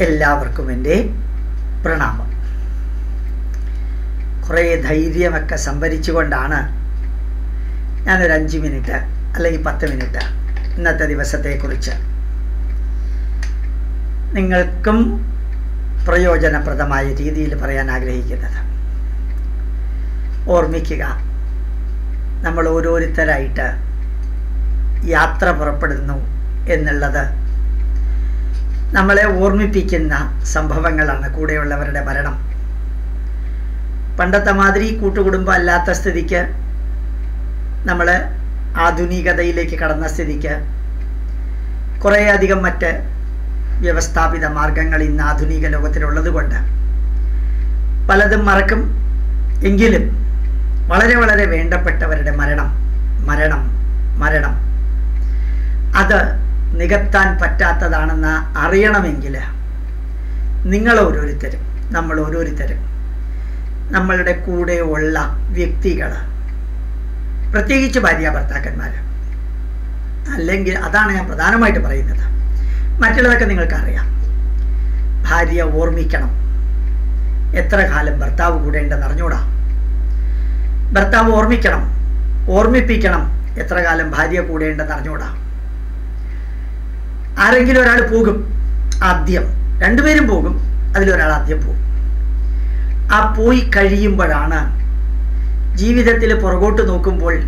എല്ലാവർക്കും എന്റെ പ്രണാമം. കുറേ ധൈര്യമൊക്കെ സംഭരിച്ചുകൊണ്ടാണ് ഞാനൊരു അഞ്ച് മിനിറ്റ് അല്ലെങ്കിൽ പത്ത് മിനിറ്റ് ഇന്നത്തെ ദിവസത്തെക്കുറിച്ച് നിങ്ങൾക്കും പ്രയോജനപ്രദമായ രീതിയിൽ പറയാൻ ആഗ്രഹിക്കുന്നത്. ഓർമ്മിക്കുക നമ്മൾ ഓരോരുത്തരായിട്ട് യാത്ര പുറപ്പെടുന്നു എന്നുള്ളത് നമ്മളെ ഓർമ്മിപ്പിക്കുന്ന സംഭവങ്ങളാണ് കൂടെയുള്ളവരുടെ മരണം. പണ്ടത്തെ മാതിരി കൂട്ടുകുടുംബം അല്ലാത്ത സ്ഥിതിക്ക് നമ്മൾ ആധുനികതയിലേക്ക് കടന്ന സ്ഥിതിക്ക് കുറേയധികം മറ്റ് വ്യവസ്ഥാപിത മാർഗങ്ങൾ ഇന്ന് ആധുനിക ലോകത്തിലുള്ളത് കൊണ്ട് പലതും മറക്കും. എങ്കിലും വളരെ വളരെ വേണ്ടപ്പെട്ടവരുടെ മരണം മരണം മരണം. അത് നികത്താൻ പറ്റാത്തതാണെന്ന് അറിയണമെങ്കിൽ നിങ്ങൾ ഓരോരുത്തരും നമ്മൾ ഓരോരുത്തരും നമ്മളുടെ കൂടെ ഉള്ള വ്യക്തികൾ പ്രത്യേകിച്ച് ഭാര്യ ഭർത്താക്കന്മാർ അല്ലെങ്കിൽ അതാണ് ഞാൻ പ്രധാനമായിട്ട് പറയുന്നത്. മറ്റുള്ളതൊക്കെ നിങ്ങൾക്കറിയാം. ഭാര്യ ഓർമ്മിക്കണം. എത്ര കാലം ഭർത്താവ് കൂടെ ഉണ്ടെന്ന് അറിഞ്ഞൂടാ. ഭർത്താവ് ഓർമ്മിക്കണം ഓർമ്മിപ്പിക്കണം എത്ര കാലം ഭാര്യ കൂടെ ഉണ്ടെന്ന് അറിഞ്ഞൂടാ. ആരെങ്കിലും ഒരാൾ പോകും ആദ്യം രണ്ടുപേരും പോകും അതിലൊരാൾ ആദ്യം പോകും. ആ പോയി കഴിയുമ്പോഴാണ് ജീവിതത്തിൽ പുറകോട്ട് നോക്കുമ്പോൾ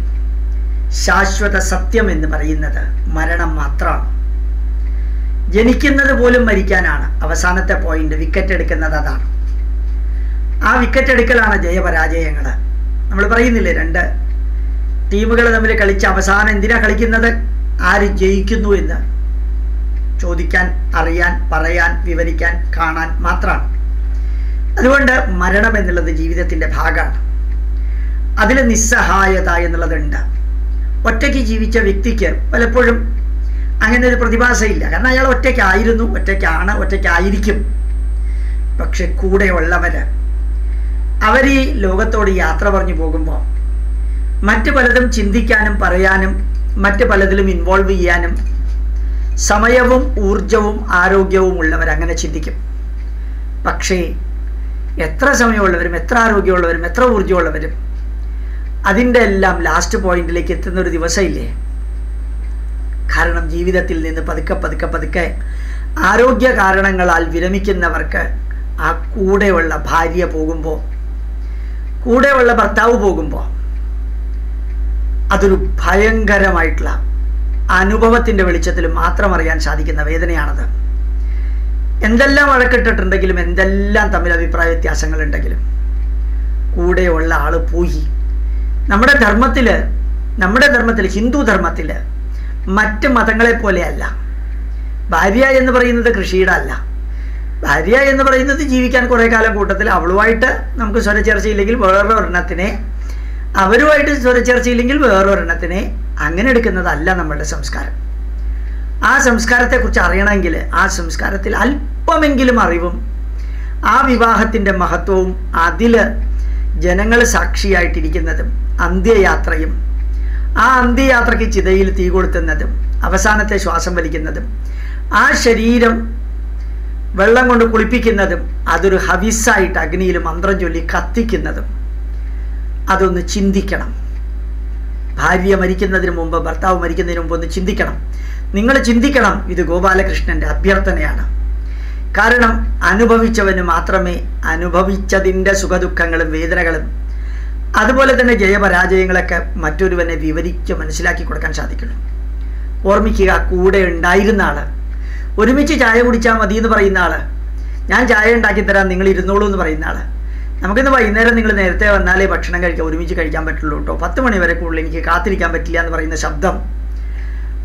ശാശ്വത സത്യം എന്ന് പറയുന്നത് മരണം മാത്രമാണ്. ജനിക്കുന്നത് പോലും മരിക്കാനാണ്. അവസാനത്തെ പോയിന്റ് വിക്കറ്റ് എടുക്കുന്നത് അതാണ്. ആ വിക്കറ്റ് എടുക്കലാണ് ജയപരാജയങ്ങൾ നമ്മൾ പറയുന്നില്ലേ രണ്ട് ടീമുകൾ തമ്മിൽ കളിച്ച് അവസാനം എന്തിനാ കളിക്കുന്നത്? ആര് ജയിക്കുന്നു എന്ന്. ചോദിക്കാൻ അറിയാൻ പറയാൻ വിവരിക്കാൻ കാണാൻ മാത്രമാണ്. അതുകൊണ്ട് മരണം എന്നുള്ളത് ജീവിതത്തിന്റെ ഭാഗമാണ്. അതിൽ നിസ്സഹായത എന്നുള്ളതുണ്ട് ഒറ്റയ്ക്ക് ജീവിച്ച വ്യക്തിക്ക് പലപ്പോഴും അങ്ങനെ ഒരു പ്രതിഭാസമില്ല കാരണം അയാൾ ഒറ്റയ്ക്കായിരുന്നു ഒറ്റയ്ക്കാണ് ഒറ്റയ്ക്കായിരിക്കും. പക്ഷെ കൂടെയുള്ളവർ അവർ ഈ ലോകത്തോട് യാത്ര പറഞ്ഞു പോകുമ്പോൾ മറ്റു പലതും ചിന്തിക്കാനും പറയാനും മറ്റു പലതിലും ഇൻവോൾവ് ചെയ്യാനും സമയവും ഊർജവും ആരോഗ്യവും ഉള്ളവർ അങ്ങനെ ചിന്തിക്കും. പക്ഷേ എത്ര സമയമുള്ളവരും എത്ര ആരോഗ്യമുള്ളവരും എത്ര ഊർജമുള്ളവരും അതിന്റെ എല്ലാം ലാസ്റ്റ് പോയിന്റിലേക്ക് എത്തുന്ന ഒരു ദിവസമില്ലേ? കാരണം ജീവിതത്തിൽ നിന്ന് പതുക്കെ പതുക്കെ പതുക്കെ ആരോഗ്യ കാരണങ്ങളാൽ വിരമിക്കുന്നവർക്ക് ആ കൂടെയുള്ള ഭാര്യ പോകുമ്പോൾ കൂടെയുള്ള ഭർത്താവ് പോകുമ്പോൾ അതൊരു ഭയങ്കരമായിട്ടുള്ള അനുഭവത്തിന്റെ വെളിച്ചത്തിൽ മാത്രം അറിയാൻ സാധിക്കുന്ന വേദനയാണത്. എന്തെല്ലാം വഴക്കിട്ടിട്ടുണ്ടെങ്കിലും എന്തെല്ലാം തമ്മിൽ അഭിപ്രായ വ്യത്യാസങ്ങളുണ്ടെങ്കിലും കൂടെയുള്ള ആൾ പോയി. നമ്മുടെ ധർമ്മത്തിൽ നമ്മുടെ ധർമ്മത്തിൽ ഹിന്ദു ധർമ്മത്തിൽ മറ്റ് മതങ്ങളെ പോലെയല്ല ഭാര്യ എന്ന് പറയുന്നത് കൃഷിയുടെ അല്ല. ഭാര്യ എന്ന് പറയുന്നത് ജീവിക്കാൻ കുറേ കാലം കൂട്ടത്തിൽ അവളുമായിട്ട് നമുക്ക് സ്വരച്ചേർച്ചയില്ലെങ്കിൽ വേറൊരെണ്ണത്തിനെ അവരുമായിട്ട് സ്വരച്ചേർച്ചയില്ലെങ്കിൽ വേറൊരെണ്ണത്തിനെ അങ്ങനെ എടുക്കുന്നതല്ല നമ്മളുടെ സംസ്കാരം. ആ സംസ്കാരത്തെക്കുറിച്ച് അറിയണമെങ്കിൽ ആ സംസ്കാരത്തിൽ അല്പമെങ്കിലും അറിവും ആ വിവാഹത്തിന്റെ മഹത്വവും അതിൽ ജനങ്ങൾ സാക്ഷിയായിട്ടിരിക്കുന്നതും അന്ത്യയാത്രയും ആ അന്ത്യയാത്രയ്ക്ക് ചിതയിൽ തീ കൊളുത്തുന്നതും അവസാനത്തെ ശ്വാസം വലിക്കുന്നതും ആ ശരീരം വെള്ളം കൊണ്ട് കുളിപ്പിക്കുന്നതും അതൊരു ഹവിസായിട്ട് അഗ്നിയിൽ മന്ത്രം ചൊല്ലി കത്തിക്കുന്നതും അതൊന്ന് ചിന്തിക്കണം. ഭാര്യ മരിക്കുന്നതിന് മുമ്പ് ഭർത്താവ് മരിക്കുന്നതിന് മുമ്പ് ഒന്ന് ചിന്തിക്കണം. നിങ്ങൾ ചിന്തിക്കണം ഇത് ഗോപാലകൃഷ്ണന്റെ അഭ്യർത്ഥനയാണ്. കാരണം അനുഭവിച്ചവന് മാത്രമേ അനുഭവിച്ചതിന്റെ സുഖദുഃഖങ്ങളും വേദനകളും അതുപോലെ തന്നെ ജയപരാജയങ്ങളൊക്കെ മറ്റൊരുവനെ വിവരിച്ച് മനസ്സിലാക്കി കൊടുക്കാൻ സാധിക്കുള്ളൂ. ഓർമ്മിക്കുക കൂടെ ഉണ്ടായിരുന്ന ആൾ. ഒരുമിച്ച് ചായ കുടിച്ചാൽ മതി എന്ന് പറയുന്ന ആൾ. ഞാൻ ചായ ഉണ്ടാക്കി തരാം നിങ്ങൾ ഇരുന്നോളൂ എന്ന് പറയുന്ന ആൾ. നമുക്കിന്ന് വൈകുന്നേരം നിങ്ങൾ നേരത്തെ വന്നാലേ ഭക്ഷണം കഴിക്കാൻ ഒരുമിച്ച് കഴിക്കാൻ പറ്റുള്ളൂ കേട്ടോ. പത്ത് മണി വരെ കൂടുതൽ എനിക്ക് കാത്തിരിക്കാൻ പറ്റില്ല എന്ന് പറയുന്ന ശബ്ദം.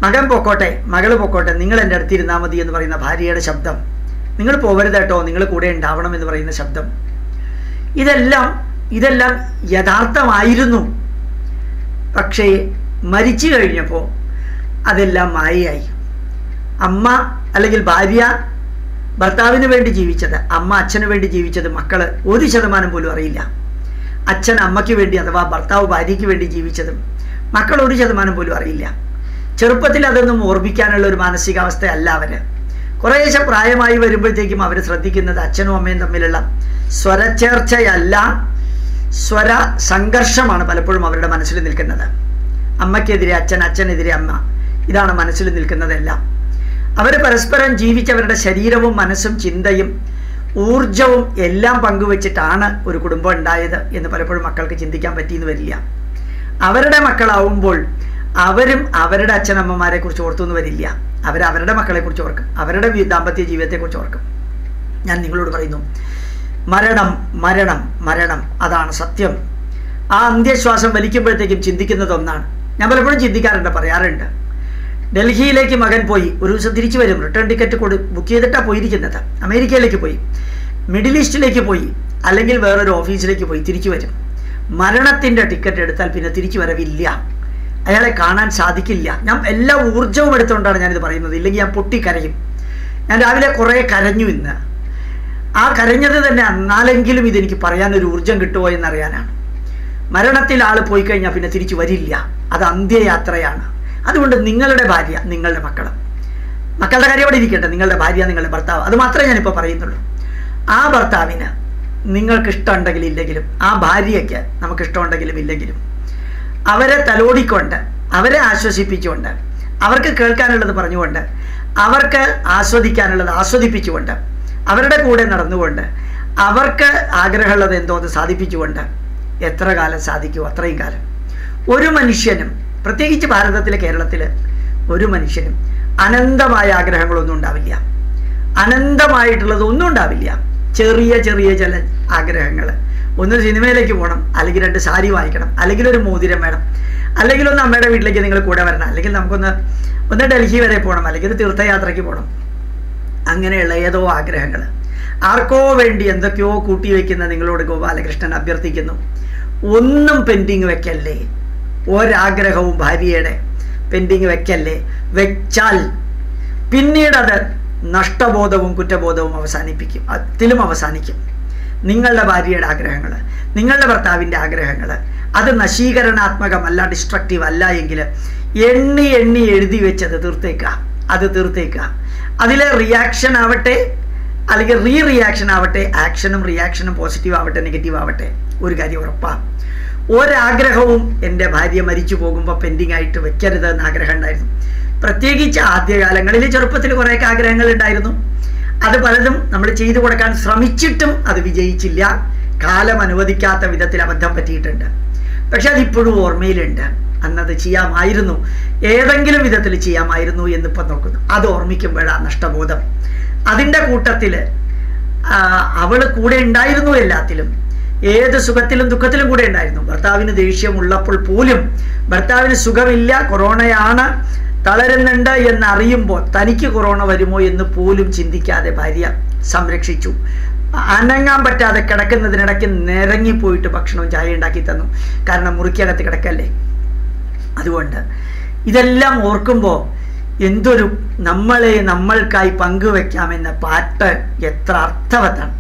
മകൻ പൊക്കോട്ടെ മകൾ പൊക്കോട്ടെ നിങ്ങൾ എന്റെ അടുത്ത് ഇരുന്നാൽ മതി എന്ന് പറയുന്ന ഭാര്യയുടെ ശബ്ദം. നിങ്ങൾ പോകരുത് കേട്ടോ നിങ്ങൾ കൂടെ ഉണ്ടാവണം എന്ന് പറയുന്ന ശബ്ദം. ഇതെല്ലാം ഇതെല്ലാം യഥാർത്ഥമായിരുന്നു. പക്ഷേ മരിച്ചു കഴിഞ്ഞപ്പോൾ അതെല്ലാം മായയായി. അമ്മ അല്ലെങ്കിൽ ഭാര്യ ഭർത്താവിന് വേണ്ടി ജീവിച്ചത് അമ്മ അച്ഛന് വേണ്ടി ജീവിച്ചത് മക്കൾ ഒരു ശതമാനം പോലും അറിയില്ല. അച്ഛൻ അമ്മയ്ക്ക് വേണ്ടി അഥവാ ഭർത്താവ് ഭാര്യയ്ക്ക് വേണ്ടി ജീവിച്ചതും മക്കൾ ഒരു ശതമാനം പോലും അറിയില്ല. ചെറുപ്പത്തിൽ അതൊന്നും ഓർമ്മിക്കാനുള്ള ഒരു മാനസികാവസ്ഥയല്ല അവർ. കുറേശ്ശെ പ്രായമായി വരുമ്പോഴത്തേക്കും അവർ ശ്രദ്ധിക്കുന്നത് അച്ഛനും അമ്മയും തമ്മിലുള്ള സ്വരചേർച്ചയല്ല സ്വര സംഘർഷമാണ് പലപ്പോഴും അവരുടെ മനസ്സിൽ നിൽക്കുന്നത്. അമ്മയ്ക്കെതിരെ അച്ഛൻ അച്ഛനെതിരെ അമ്മ ഇതാണ് മനസ്സിൽ നിൽക്കുന്നതെല്ലാം. അവർ പരസ്പരം ജീവിച്ചവരുടെ ശരീരവും മനസ്സും ചിന്തയും ഊർജവും എല്ലാം പങ്കുവെച്ചിട്ടാണ് ഒരു കുടുംബം ഉണ്ടായത് എന്ന് പലപ്പോഴും മക്കൾക്ക് ചിന്തിക്കാൻ പറ്റിയെന്ന് വരില്ല. അവരുടെ മക്കളാവുമ്പോൾ അവരും അവരുടെ അച്ഛനമ്മമാരെ കുറിച്ച് ഓർത്തൊന്നും വരില്ല. അവർ അവരുടെ മക്കളെ കുറിച്ച് ഓർക്കും. അവരുടെ ദാമ്പത്യ ജീവിതത്തെക്കുറിച്ച് ഓർക്കും. ഞാൻ നിങ്ങളോട് പറയുന്നു മരണം മരണം മരണം. അതാണ് സത്യം. ആ അന്ത്യശ്വാസം വലിക്കുമ്പോഴത്തേക്കും ചിന്തിക്കുന്നത് ഒന്നാണ് ഞാൻ പലപ്പോഴും ചിന്തിക്കാറുണ്ട് പറയാറുണ്ട്. ഡൽഹിയിലേക്ക് മകൻ പോയി. ഒരു ദിവസം തിരിച്ചു വരും റിട്ടേൺ ടിക്കറ്റ് കൊടു ബുക്ക് ചെയ്തിട്ടാണ് പോയിരിക്കുന്നത്. അമേരിക്കയിലേക്ക് പോയി. മിഡിൽ ഈസ്റ്റിലേക്ക് പോയി. അല്ലെങ്കിൽ വേറൊരു ഓഫീസിലേക്ക് പോയി തിരിച്ചു വരും. മരണത്തിന്റെ ടിക്കറ്റ് എടുത്താൽ പിന്നെ തിരിച്ചു വരവില്ല. അയാളെ കാണാൻ സാധിക്കില്ല. ഞാൻ എല്ലാ ഊർജവും എടുത്തുകൊണ്ടാണ് ഞാനിത് പറയുന്നത്. ഇല്ലെങ്കിൽ ഞാൻ പൊട്ടി കരയും ഞാൻ രാവിലെ കുറേ കരഞ്ഞു ഇന്ന്. ആ കരഞ്ഞത് തന്നെ എന്നാലെങ്കിലും ഇതെനിക്ക് പറയാനൊരു ഊർജം കിട്ടുമോ എന്നറിയാനാണ്. മരണത്തിൽ ആൾ പോയി കഴിഞ്ഞാൽ പിന്നെ തിരിച്ചു വരില്ല. അത് അന്ത്യയാത്രയാണ്. അതുകൊണ്ട് നിങ്ങളുടെ ഭാര്യ നിങ്ങളുടെ മക്കൾ മക്കളുടെ കാര്യം അവിടെ ഇരിക്കട്ടെ. നിങ്ങളുടെ ഭാര്യ നിങ്ങളുടെ ഭർത്താവ്. അത് മാത്രമേ ഞാനിപ്പോൾ പറയുന്നുള്ളൂ. ആ ഭർത്താവിന് നിങ്ങൾക്ക് ഇഷ്ടമുണ്ടെങ്കിലും ഇല്ലെങ്കിലും ആ ഭാര്യയ്ക്ക് നമുക്ക് ഇഷ്ടമുണ്ടെങ്കിലും ഇല്ലെങ്കിലും അവരെ തലോടിക്കൊണ്ട് അവരെ ആശ്വസിപ്പിച്ചുകൊണ്ട് അവർക്ക് കേൾക്കാനുള്ളത് പറഞ്ഞുകൊണ്ട് അവർക്ക് ആസ്വദിക്കാനുള്ളത് ആസ്വദിപ്പിച്ചുകൊണ്ട് അവരുടെ കൂടെ നടന്നുകൊണ്ട് അവർക്ക് ആഗ്രഹമുള്ളത് എന്തോ അത് സാധിപ്പിച്ചുകൊണ്ട് എത്ര കാലം സാധിക്കുമോ അത്രയും കാലം. ഒരു മനുഷ്യനും പ്രത്യേകിച്ച് ഭാരതത്തിലെ കേരളത്തിൽ ഒരു മനുഷ്യനും അനന്തമായ ആഗ്രഹങ്ങളൊന്നും ഉണ്ടാവില്ല. അനന്തമായിട്ടുള്ളത് ഒന്നും ഉണ്ടാവില്ല. ചെറിയ ചെറിയ ചില ആഗ്രഹങ്ങൾ ഒന്ന് സിനിമയിലേക്ക് പോകണം അല്ലെങ്കിൽ രണ്ട് സാരി വാങ്ങിക്കണം അല്ലെങ്കിൽ ഒരു മോതിരം വേണം അല്ലെങ്കിൽ ഒന്ന് അമ്മയുടെ വീട്ടിലേക്ക് നിങ്ങൾ കൂടെ വരണം അല്ലെങ്കിൽ നമുക്കൊന്ന് ഒന്ന് ഡൽഹി വരെ പോകണം അല്ലെങ്കിൽ ഒരു തീർത്ഥയാത്രയ്ക്ക് പോകണം അങ്ങനെയുള്ള ഏതോ ആഗ്രഹങ്ങൾ ആർക്കോ വേണ്ടി എന്തൊക്കെയോ കൂട്ടി വയ്ക്കുന്ന നിങ്ങളോട് ഗോപാലകൃഷ്ണൻ അഭ്യർത്ഥിക്കുന്നു. ഒന്നും പെൻഡിങ് വെക്കല്ലേ? ഒരാഗ്രഹവും ഭാര്യയുടെ പെൻഡിങ് വെക്കല്ലേ? വെച്ചാൽ പിന്നീടത് നഷ്ടബോധവും കുറ്റബോധവും അവസാനിപ്പിക്കും. അതിലും അവസാനിക്കും. നിങ്ങളുടെ ഭാര്യയുടെ ആഗ്രഹങ്ങൾ നിങ്ങളുടെ ഭർത്താവിന്റെ ആഗ്രഹങ്ങൾ അത് നശീകരണാത്മകമല്ല ഡിസ്ട്രക്റ്റീവ് അല്ല എങ്കിൽ എണ്ണി എണ്ണി എഴുതി വെച്ചത് തീർത്തേക്കുക. അത് തീർത്തേക്കുക. അതിലെ റിയാക്ഷൻ ആവട്ടെ അല്ലെങ്കിൽ റീ റിയാക്ഷൻ ആവട്ടെ ആക്ഷനും റിയാക്ഷനും പോസിറ്റീവ് ആവട്ടെ നെഗറ്റീവ് ആവട്ടെ ഒരു കാര്യം ഉറപ്പാണ് ഒരാഗ്രഹവും എന്റെ ഭാര്യ മരിച്ചു പോകുമ്പോൾ പെൻഡിങ് ആയിട്ട് വെക്കരുത് എന്ന് ആഗ്രഹം ഉണ്ടായിരുന്നു. പ്രത്യേകിച്ച് ആദ്യകാലങ്ങളിൽ ചെറുപ്പത്തിൽ കുറേയൊക്കെ ആഗ്രഹങ്ങൾ ഉണ്ടായിരുന്നു. അത് പലതും നമ്മൾ ചെയ്തു കൊടുക്കാൻ ശ്രമിച്ചിട്ടും അത് വിജയിച്ചില്ല. കാലം അനുവദിക്കാത്ത വിധത്തിൽ അബദ്ധം പറ്റിയിട്ടുണ്ട്. പക്ഷെ അതിപ്പോഴും ഓർമ്മയിലുണ്ട്. അന്നത് ചെയ്യാമായിരുന്നു. ഏതെങ്കിലും വിധത്തിൽ ചെയ്യാമായിരുന്നു എന്നിപ്പം നോക്കുന്നു. അത് ഓർമ്മിക്കുമ്പോഴാണ് നഷ്ടബോധം. അതിന്റെ കൂട്ടത്തിൽ അവൾ കൂടെ ഉണ്ടായിരുന്നു എല്ലാത്തിലും. ഏത് സുഖത്തിലും ദുഃഖത്തിലും കൂടെ ഉണ്ടായിരുന്നു. ഭർത്താവിന് ദേഷ്യമുള്ളപ്പോൾ പോലും ഭർത്താവിന് സുഖമില്ല കൊറോണയാണ് തളരുന്നുണ്ട് എന്നറിയുമ്പോൾ തനിക്ക് കൊറോണ വരുമോ എന്ന് പോലും ചിന്തിക്കാതെ ഭാര്യ സംരക്ഷിച്ചു. അനങ്ങാൻ പറ്റാതെ കിടക്കുന്നതിനിടയ്ക്ക് നിരങ്ങിപ്പോയിട്ട് ഭക്ഷണവും ചായ ഉണ്ടാക്കി തന്നു. കാരണം മുറിക്കകത്ത് കിടക്കല്ലേ? അതുകൊണ്ട് ഇതെല്ലാം ഓർക്കുമ്പോൾ എന്തൊരു നമ്മളെ നമ്മൾക്കായി പങ്കുവെക്കാമെന്ന പാട്ട് എത്ര അർത്ഥവത്താണ്.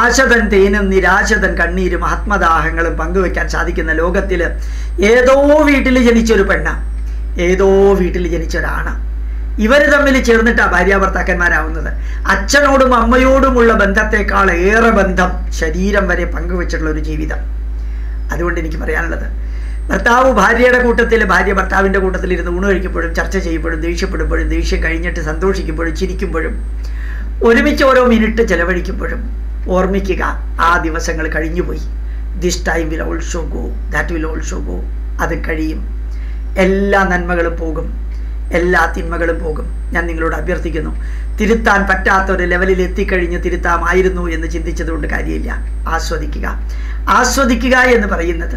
ആശതൻ തേനും നിരാശതൻ കണ്ണീരും ആത്മദാഹങ്ങളും പങ്കുവെക്കാൻ സാധിക്കുന്ന ലോകത്തിൽ ഏതോ വീട്ടിൽ ജനിച്ചൊരു പെണ്ണ ഏതോ വീട്ടിൽ ജനിച്ചൊരാണ്. ഇവർ തമ്മിൽ ചേർന്നിട്ടാണ് ഭാര്യ ഭർത്താക്കന്മാരാവുന്നത് അച്ഛനോടും അമ്മയോടുമുള്ള ബന്ധത്തെക്കാൾ ഏറെ ബന്ധം ശരീരം വരെ പങ്കുവെച്ചിട്ടുള്ള ഒരു ജീവിതം. അതുകൊണ്ട് എനിക്ക് പറയാനുള്ളത് ഭർത്താവ് ഭാര്യയുടെ കൂട്ടത്തിൽ ഭാര്യ ഭർത്താവിന്റെ കൂട്ടത്തിൽ ഇരുന്ന് ഊണ് കഴിക്കുമ്പോഴും ചർച്ച ചെയ്യുമ്പോഴും ദേഷ്യപ്പെടുമ്പോഴും ദേഷ്യം കഴിഞ്ഞിട്ട് സന്തോഷിക്കുമ്പോഴും ചിരിക്കുമ്പോഴും ഒരുമിച്ച് ഓരോ മിനിറ്റ് ചെലവഴിക്കുമ്പോഴും ഓർമ്മിക്കുക ആ ദിവസങ്ങൾ കഴിഞ്ഞുപോയി. This time will also go that will also go അത് കഴിയും. എല്ലാ നന്മകളും പോകും. എല്ലാ തിന്മകളും പോകും. ഞാൻ നിങ്ങളോട് അഭ്യർത്ഥിക്കുന്നു തിരുത്താൻ പറ്റാത്ത ഒരു ലെവലിൽ എത്തിക്കഴിഞ്ഞ് തിരുത്താമായിരുന്നു എന്ന് ചിന്തിച്ചതുകൊണ്ട് കാര്യമില്ല. ആസ്വദിക്കുക. ആസ്വദിക്കുക എന്ന് പറയുന്നത്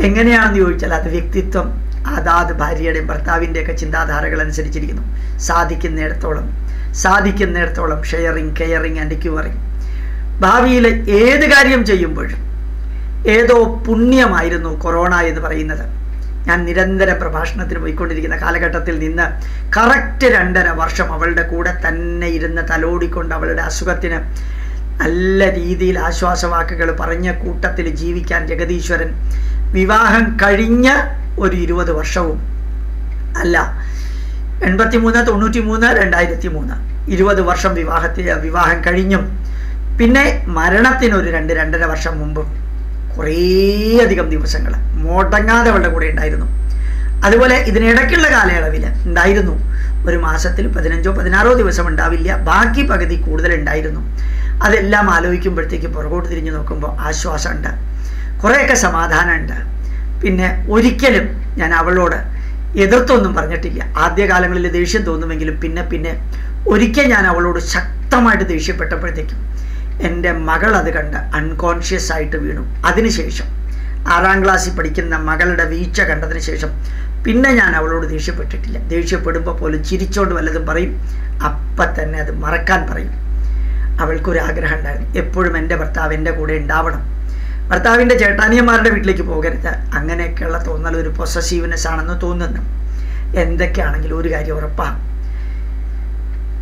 എങ്ങനെയാണെന്ന് ചോദിച്ചാൽ അത് വ്യക്തിത്വം അതാത് ഭാര്യയുടെയും ഭർത്താവിന്റെയൊക്കെ ചിന്താധാരകൾ അനുസരിച്ചിരിക്കുന്നു. സാധിക്കുന്നിടത്തോളം സാധിക്കുന്നിടത്തോളം ഷെയറിങ് കെയറിങ് ആൻഡ് ക്യൂറിങ് ഭാവിയിൽ ഏത് കാര്യം ചെയ്യുമ്പോഴും ഏതോ പുണ്യമായിരുന്നു കൊറോണ എന്ന് പറയുന്നത്. ഞാൻ നിരന്തര പ്രഭാഷണത്തിന് പോയിക്കൊണ്ടിരിക്കുന്ന കാലഘട്ടത്തിൽ നിന്ന് കറക്റ്റ് രണ്ടര വർഷം അവളുടെ കൂടെ തന്നെ ഇരുന്ന് തലോടിക്കൊണ്ട് അവളുടെ അസുഖത്തിന് നല്ല രീതിയിൽ ആശ്വാസവാക്കുകൾ പറഞ്ഞ കൂട്ടത്തിൽ ജീവിക്കാൻ ജഗദീശ്വരൻ വിവാഹം കഴിഞ്ഞ ഒരു ഇരുപത് വർഷവും അല്ല എൺപത്തി മൂന്ന് തൊണ്ണൂറ്റി മൂന്ന് രണ്ടായിരത്തി മൂന്ന് ഇരുപത് വർഷം വിവാഹത്തിൽ വിവാഹം കഴിഞ്ഞും പിന്നെ മരണത്തിനൊരു രണ്ട് രണ്ടര വർഷം മുമ്പും കുറേയധികം ദിവസങ്ങൾ മുടങ്ങാതെ അവളുടെ കൂടെ ഉണ്ടായിരുന്നു. അതുപോലെ ഇതിനിടയ്ക്കുള്ള കാലയളവിൽ ഉണ്ടായിരുന്നു ഒരു മാസത്തിൽ പതിനഞ്ചോ പതിനാറോ ദിവസം ഉണ്ടാവില്ല. ബാക്കി പകുതി കൂടുതൽ ഉണ്ടായിരുന്നു അതെല്ലാം ആലോചിക്കുമ്പോഴത്തേക്ക് പുറകോട്ട് തിരിഞ്ഞു നോക്കുമ്പോൾ ആശ്വാസമുണ്ട്. കുറേയൊക്കെ സമാധാനമുണ്ട്. പിന്നെ ഒരിക്കലും ഞാൻ അവളോട് എതിർത്തൊന്നും പറഞ്ഞിട്ടില്ല. ആദ്യകാലങ്ങളിൽ ദേഷ്യം തോന്നുമെങ്കിലും പിന്നെ പിന്നെ ഒരിക്കൽ ഞാൻ അവളോട് ശക്തമായിട്ട് ദേഷ്യപ്പെട്ടപ്പോഴത്തേക്കും എന്റെ മകൾ അത് കണ്ട് അൺകോൺഷ്യസ് ആയിട്ട് വീണു. അതിനുശേഷം ആറാം ക്ലാസ്സിൽ പഠിക്കുന്ന മകളുടെ വീഴ്ച കണ്ടതിന് ശേഷം പിന്നെ ഞാൻ അവളോട് ദേഷ്യപ്പെട്ടിട്ടില്ല. ദേഷ്യപ്പെടുമ്പോൾ പോലും ചിരിച്ചോണ്ട് വല്ലതും പറയും. അപ്പം തന്നെ അത് മറക്കാൻ പറയും. അവൾക്കൊരു ആഗ്രഹം ഉണ്ടായിരുന്നു. എപ്പോഴും എന്റെ ഭർത്താവ് എന്റെ കൂടെ ഉണ്ടാവണം. ഭർത്താവിന്റെ ചേട്ടാനിയന്മാരുടെ വീട്ടിലേക്ക് പോകരുത്. അങ്ങനെയൊക്കെയുള്ള തോന്നൽ ഒരു പൊസസീവ്നെസ് ആണെന്ന് തോന്നുന്നു. എന്തൊക്കെയാണെങ്കിലും ഒരു കാര്യം ഉറപ്പാണ്.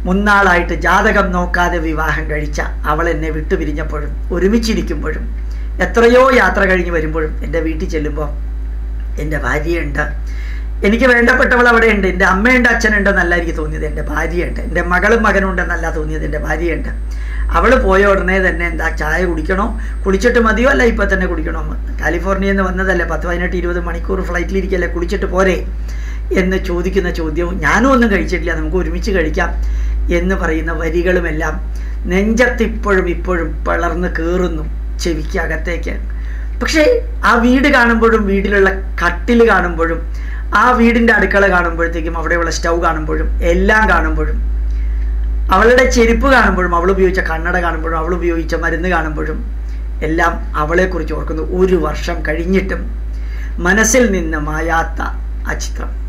മുന്നാളായിട്ട് ജാതകം നോക്കാതെ വിവാഹം കഴിച്ച അവൾ എന്നെ വിട്ടുപിരിഞ്ഞപ്പോഴും ഒരുമിച്ചിരിക്കുമ്പോഴും എത്രയോ യാത്ര കഴിഞ്ഞ് വരുമ്പോഴും എന്റെ വീട്ടിൽ ചെല്ലുമ്പോൾ എന്റെ ഭാര്യയുണ്ട്. എനിക്ക് വേണ്ടപ്പെട്ടവൾ അവിടെയുണ്ട്. എന്റെ അമ്മയുണ്ട് അച്ഛനുണ്ട് എന്നല്ല എനിക്ക് തോന്നിയത്. എന്റെ ഭാര്യയുണ്ട്. എന്റെ മകളും മകനും ഉണ്ടെന്നല്ല തോന്നിയത്. എന്റെ ഭാര്യയുണ്ട്. അവൾ പോയ ഉടനെ തന്നെ എന്താ ചായ കുടിക്കണോ? കുളിച്ചിട്ട് മതിയോ? അല്ല ഇപ്പം തന്നെ കുടിക്കണോ? കാലിഫോർണിയയിൽ നിന്ന് വന്നതല്ലേ പത്ത് പതിനെട്ട് ഇരുപത് മണിക്കൂർ ഫ്ലൈറ്റിലിരിക്കല്ലേ കുളിച്ചിട്ട് പോരെ? എന്ന് ചോദിക്കുന്ന ചോദ്യവും ഞാനും ഒന്നും കഴിച്ചിട്ടില്ല. നമുക്ക് ഒരുമിച്ച് കഴിക്കാം എന്ന് പറയുന്ന വരികളുമെല്ലാം നെഞ്ചത്ത് ഇപ്പോഴും ഇപ്പോഴും പിളർന്ന് കയറുന്നു ചെവിക്കകത്തേക്ക്. പക്ഷേ ആ വീട് കാണുമ്പോഴും വീട്ടിലുള്ള കട്ടിൽ കാണുമ്പോഴും ആ വീടിന്റെ അടുക്കള കാണുമ്പോഴത്തേക്കും അവിടെയുള്ള സ്റ്റൗ കാണുമ്പോഴും എല്ലാം കാണുമ്പോഴും അവളുടെ ചെരുപ്പ് കാണുമ്പോഴും അവൾ ഉപയോഗിച്ച കണ്ണട കാണുമ്പോഴും അവൾ ഉപയോഗിച്ച മരുന്ന് കാണുമ്പോഴും എല്ലാം അവളെക്കുറിച്ച് ഓർക്കുന്നു. ഒരു വർഷം കഴിഞ്ഞിട്ടും മനസ്സിൽ നിന്ന് മായാത്ത ആ ചിത്രം.